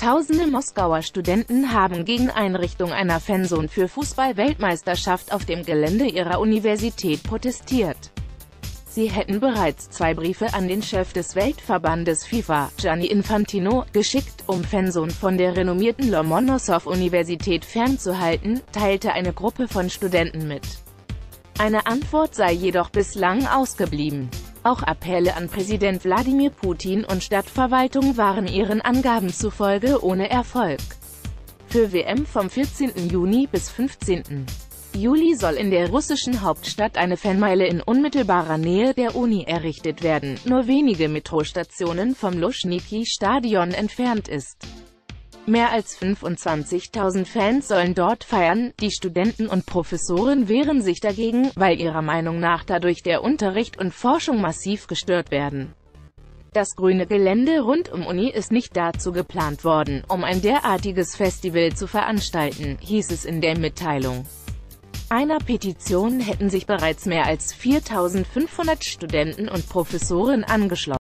Tausende Moskauer Studenten haben gegen Einrichtung einer Fanzone für Fußball-Weltmeisterschaft auf dem Gelände ihrer Universität protestiert. Sie hätten bereits zwei Briefe an den Chef des Weltverbandes FIFA, Gianni Infantino, geschickt, um Fanzone von der renommierten Lomonossow-Universität fernzuhalten, teilte eine Gruppe von Studenten mit. Eine Antwort sei jedoch bislang ausgeblieben. Auch Appelle an Präsident Wladimir Putin und Stadtverwaltung waren ihren Angaben zufolge ohne Erfolg. Für WM vom 14. Juni bis 15. Juli soll in der russischen Hauptstadt eine Fanmeile in unmittelbarer Nähe der Uni errichtet werden, nur wenige Metrostationen vom Luschniki-Stadion entfernt ist. Mehr als 25.000 Fans sollen dort feiern, die Studenten und Professoren wehren sich dagegen, weil ihrer Meinung nach dadurch der Unterricht und Forschung massiv gestört werden. Das grüne Gelände rund um Uni ist nicht dazu geplant worden, um ein derartiges Festival zu veranstalten, hieß es in der Mitteilung. Einer Petition hätten sich bereits mehr als 4.500 Studenten und Professoren angeschlossen.